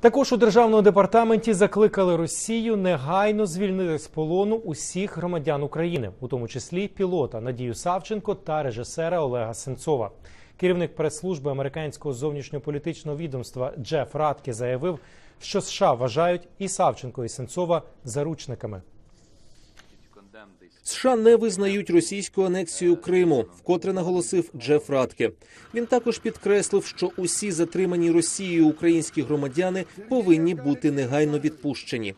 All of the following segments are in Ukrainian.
Також у державному департаменті закликали Росію негайно звільнити з полону усіх громадян України, у тому числі пілота Надію Савченко та режисера Олега Сенцова. Керівник прес-служби американського зовнішньополітичного відомства Джеф Радке заявив, що США вважають і Савченко, і Сенцова заручниками. США не визнають російську анексію Криму, вкотре наголосив Джеф Радке. Він також підкреслив, що усі затримані Росією українські громадяни повинні бути негайно відпущені.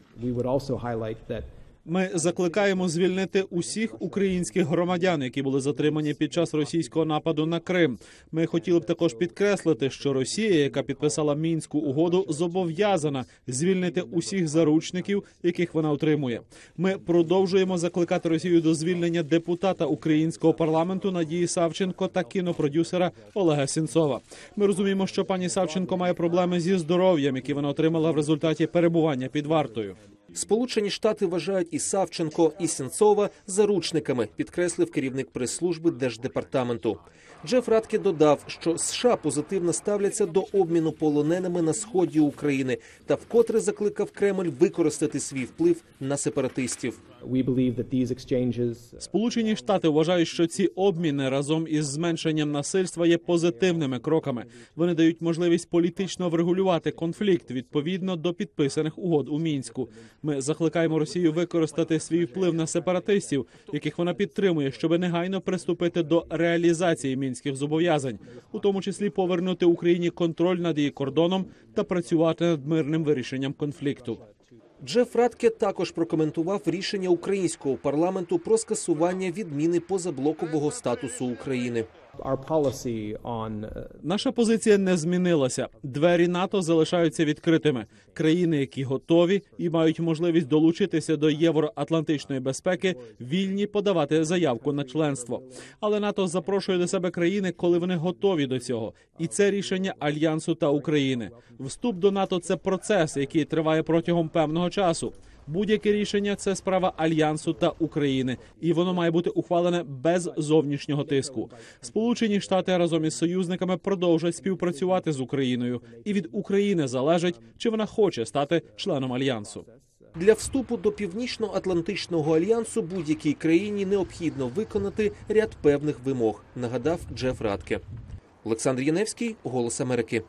Ми закликаємо звільнити усіх українських громадян, які були затримані під час російського нападу на Крим. Ми хотіли б також підкреслити, що Росія, яка підписала мінську угоду, зобов'язана звільнити усіх заручників, яких вона утримує. Ми продовжуємо закликати Росію до звільнення депутата українського парламенту Надії Савченко та кінопродюсера Олега Сінцова. Ми розуміємо, що пані Савченко має проблеми зі здоров'ям, які вона отримала в результаті перебування під вартою. Сполучені Штати вважають і Савченко, і Сенцова заручниками, підкреслив керівник прес-служби держдепартаменту. Джеф Радке додав, що США позитивно ставляться до обміну полоненими на сході України та вкотре закликав Кремль використати свій вплив на сепаратистів. Exchanges Сполучені Штати вважають, що ці обміни разом із зменшенням насильства є позитивними кроками. Вони дають можливість політично врегулювати конфлікт відповідно до підписаних угод у мінську. Ми закликаємо Росію використати свій вплив на сепаратистів, яких вона підтримує, щоб негайно приступити до реалізації мінських зобов'язань, у тому числі повернути Україні контроль над її кордоном та працювати над мирним вирішенням конфлікту. Джеф Радке також прокоментував рішення українського парламенту про скасування відміни позаблокового статусу України. Uh, Наша позиція не змінилася. Двері НАТО залишаються відкритими. Країни, які готові і мають можливість долучитися до євроатлантичної безпеки, вільні подавати заявку на членство. Але НАТО запрошує до себе країни, коли вони готові до цього. І це рішення альянсу та України. Вступ до НАТО це процес, який триває протягом певного часу. Будь-яке рішення це справа альянсу та України, і воно має бути ухвалене без зовнішнього тиску. Сполучені Штати разом із союзниками продовжать співпрацювати з Україною, і від України залежить, чи вона хоче стати членом альянсу. Для вступу до північно-атлантичного альянсу будь-якій країні необхідно виконати ряд певних вимог, нагадав Джеф Радке. Олександр Яневський, Голос Америки.